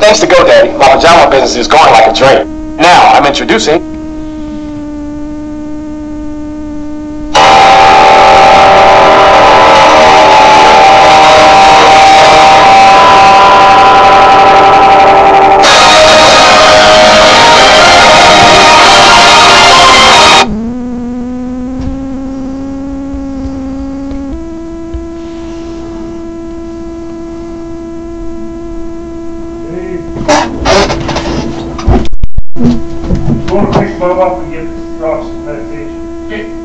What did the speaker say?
Thanks to GoDaddy, my pajama business is going like a dream. Now, I'm introducing... Don't drink my water, get lost in meditation. Get